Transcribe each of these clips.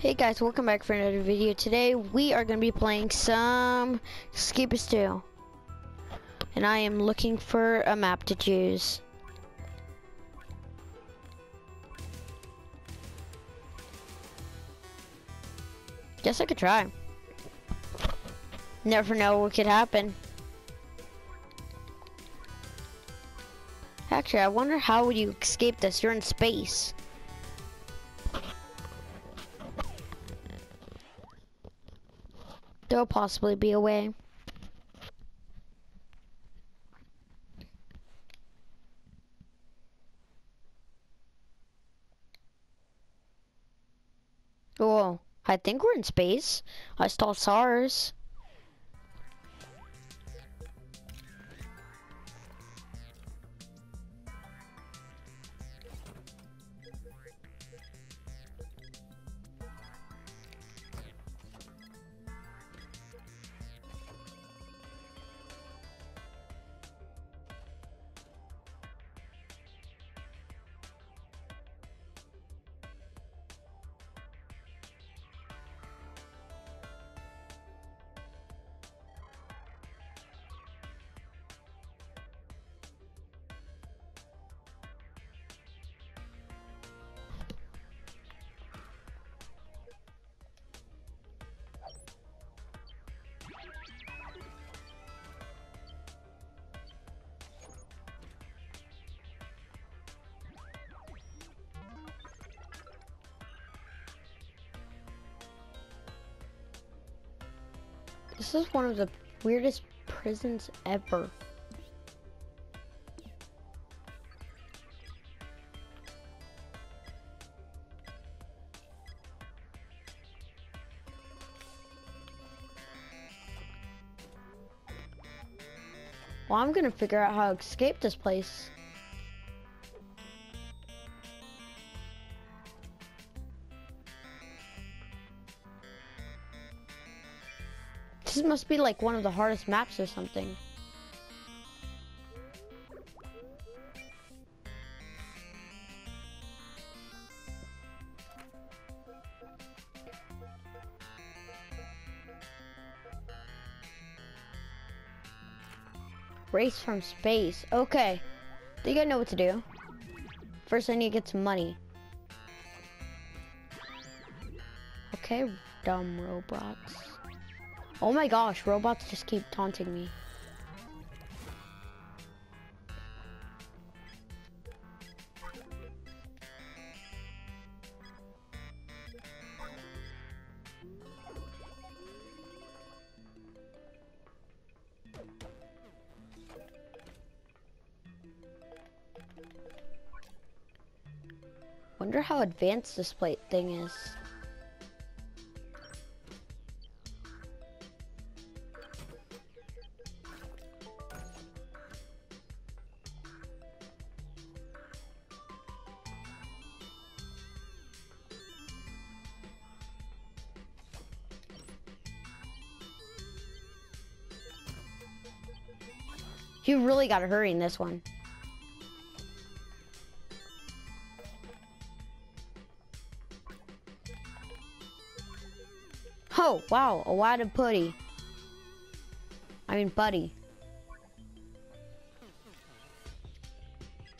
Hey guys, welcome back for another video. Today we are going to be playing some Escapist 2. And I am looking for a map to choose. Guess I could try. Never know what could happen. Actually, I wonder how would you escape this? You're in space. There'll possibly be a way. Oh, I think we're in space. I saw SARS. This is one of the weirdest prisons ever. Well, I'm gonna figure out how to escape this place. Must be like one of the hardest maps or something. Race from space. Okay. Think I know what to do. First I need to get some money. Okay, dumb robots. Oh my gosh, robots just keep taunting me. Wonder how advanced this plate thing is. You really gotta hurry in this one. Oh, wow, a wad of putty. I mean, buddy.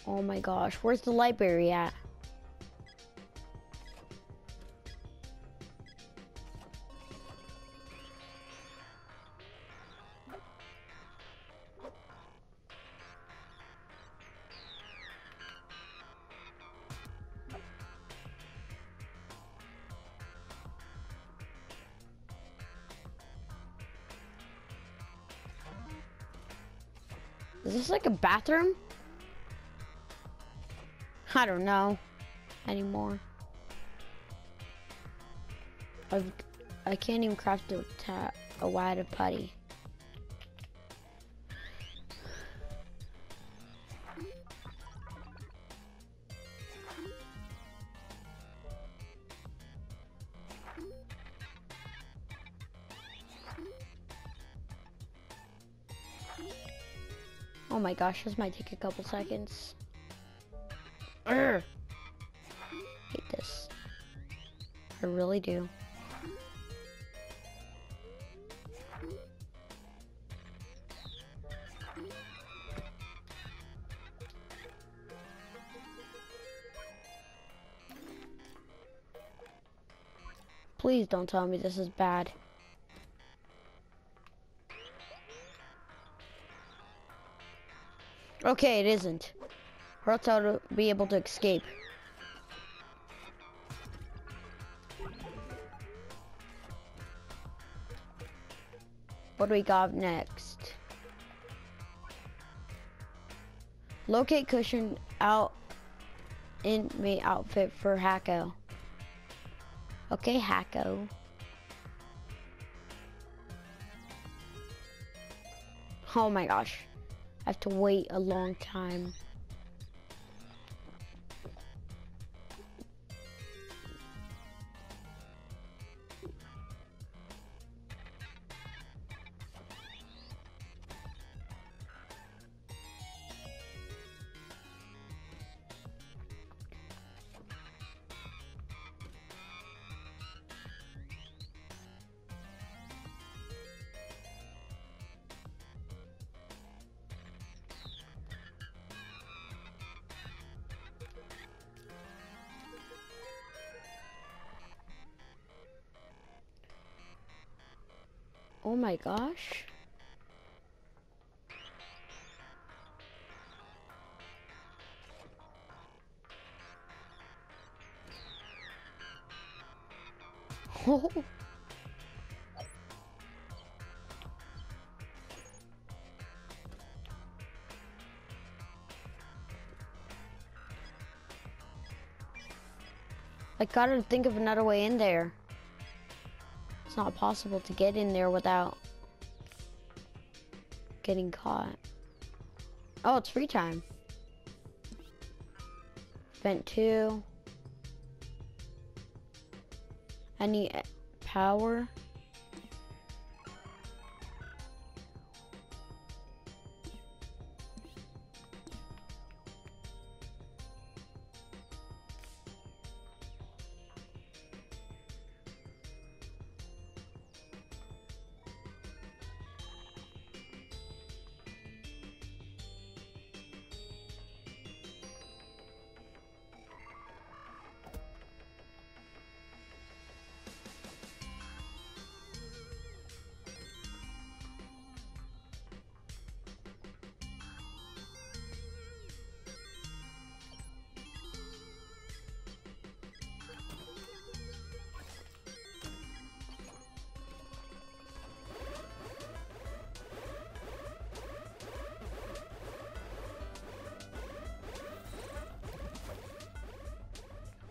Oh my gosh, where's the library at? Is this like a bathroom? I don't know anymore. I've, I can't even craft a, a of putty. Oh my gosh, this might take a couple seconds. Urgh. Hate this. I really do. Please don't tell me this is bad. Okay, it isn't. Or else I'll be able to escape. What do we got next? Locate cushion out in me outfit for Hacko. Okay, Hacko. Oh my gosh. I have to wait a long time. Oh my gosh. Oh. I gotta think of another way in there. Not possible to get in there without getting caught. Oh, it's free time. Vent 2. I need power.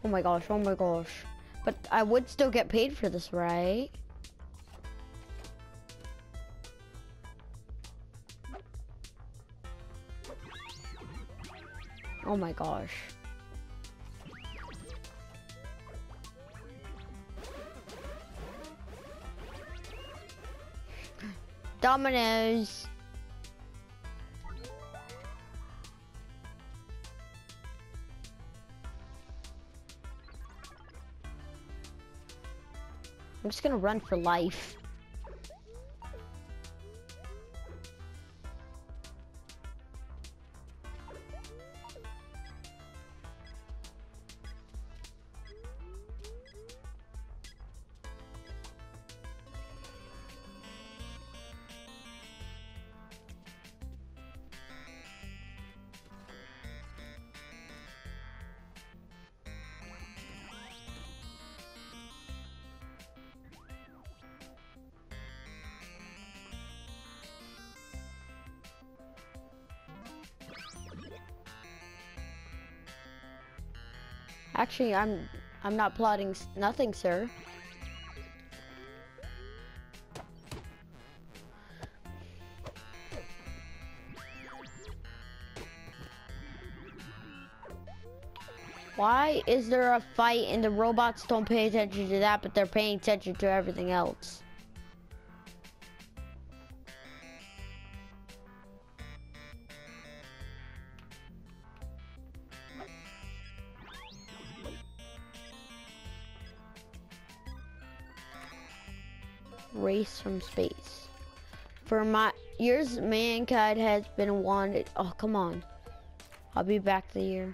Oh my gosh, oh my gosh. But I would still get paid for this, right? Oh my gosh. Dominoes. I'm just gonna run for life. Actually, I'm I'm not plotting nothing, sir. Why is there a fight and the robots don't pay attention to that, but they're paying attention to everything else? From space. For my years, mankind has been wanted. Oh, come on. I'll be back the year.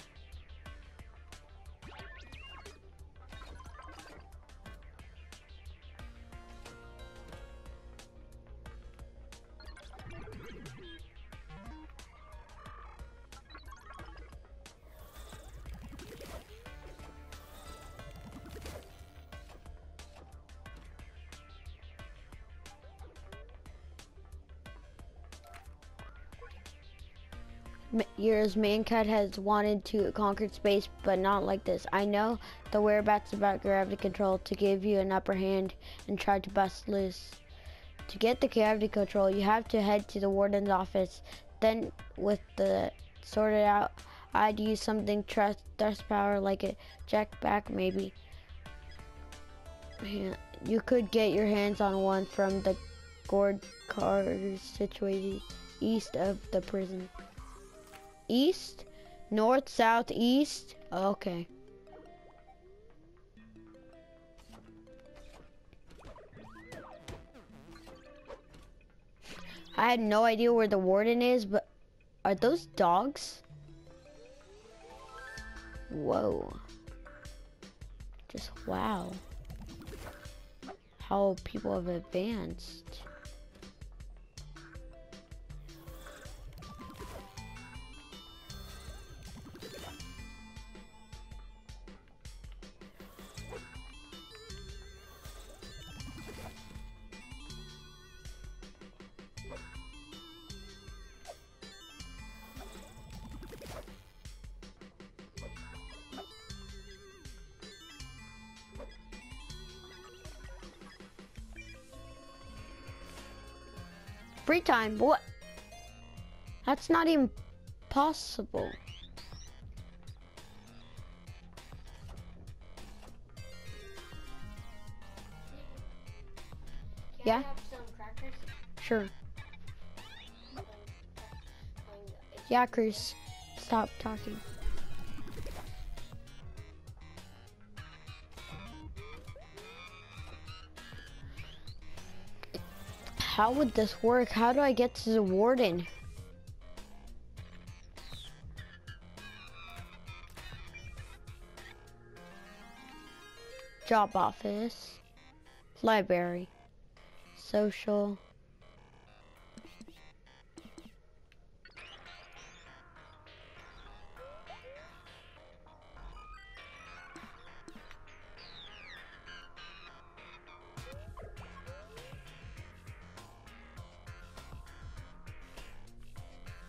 Years, mankind has wanted to conquer space, but not like this. I know the whereabouts about gravity control to give you an upper hand and try to bust loose. To get the gravity control, you have to head to the warden's office. Then, with the sorted out, I'd use something trust thrust power like a jetpack, maybe. You could get your hands on one from the gourd cars situated east of the prison. East? North, south, east? Okay. I had no idea where the warden is, but are those dogs? Whoa. Just wow. How people have advanced. Free time, what? That's not even possible. yeah? Sure. Yeah, Chris. Stop talking. How would this work? How do I get to the warden? Job office. Library. Social.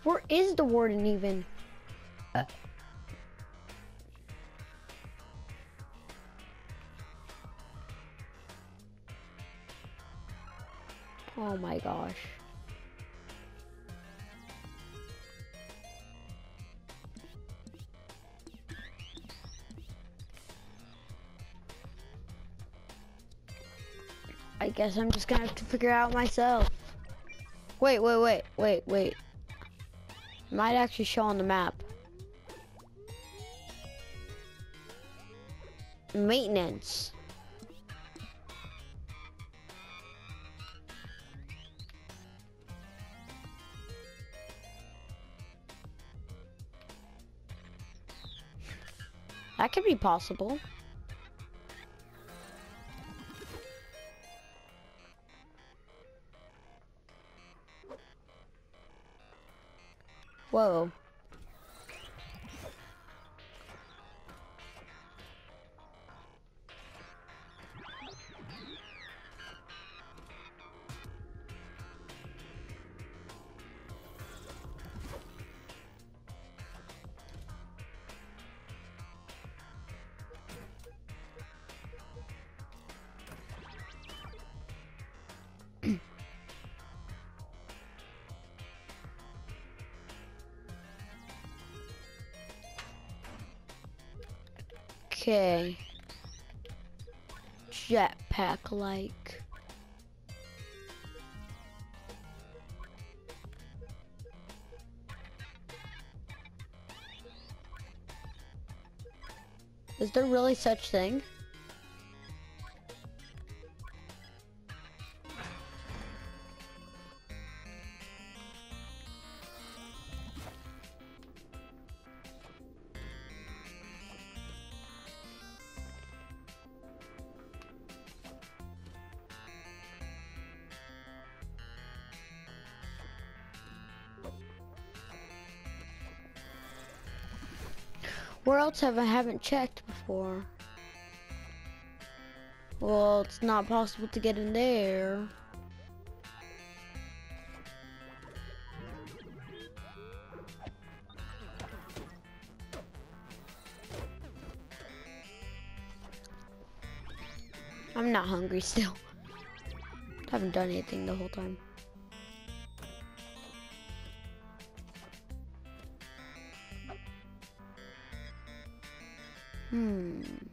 Where is the warden even? Uh. Oh my gosh. I guess I'm just gonna have to figure out myself. Wait, wait, wait, wait, wait. Might actually show on the map. Maintenance. That could be possible. Whoa. Okay. Jetpack like. Is there really such thing? Where else have I haven't checked before? Well, it's not possible to get in there. I'm not hungry still. I haven't done anything the whole time. 嗯。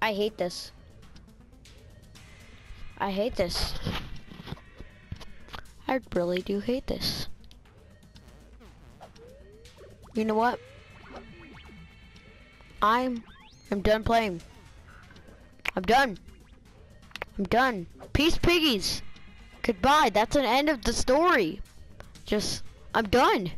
I hate this. I hate this. I really do hate this. You know what? I'm I'm done playing. I'm done. I'm done. Peace piggies. Goodbye. That's an end of the story. Just I'm done.